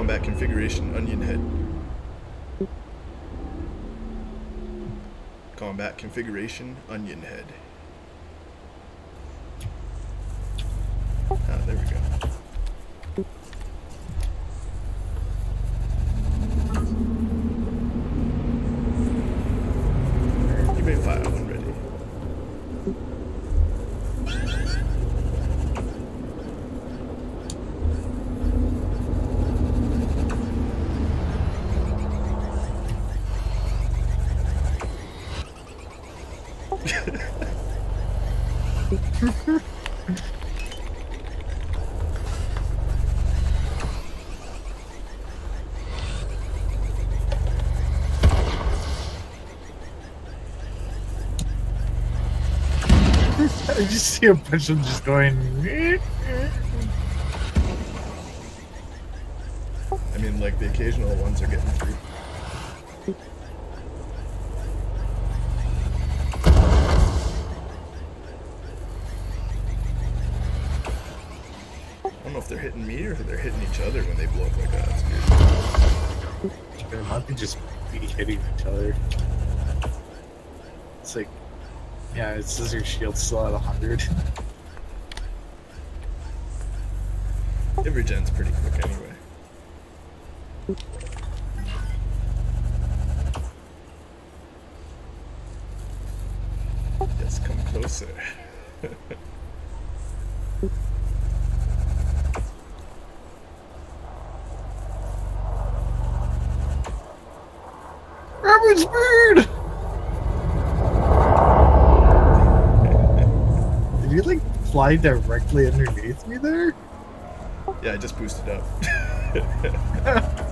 Combat configuration, Onionhead. Combat configuration, Onionhead. Ah, there we go. You may fire when ready. I just see a bunch of them just going. I mean, like, the occasional ones are getting through. Don't know if they're hitting me or if they're hitting each other when they blow up like that. It's weird. They might be just be hitting each other. It's like, yeah, it says your shield's still at 100. Every gen's pretty quick anyway. Yes, come closer. Robert's bird! Did you like fly directly underneath me there? Yeah, I just boosted up.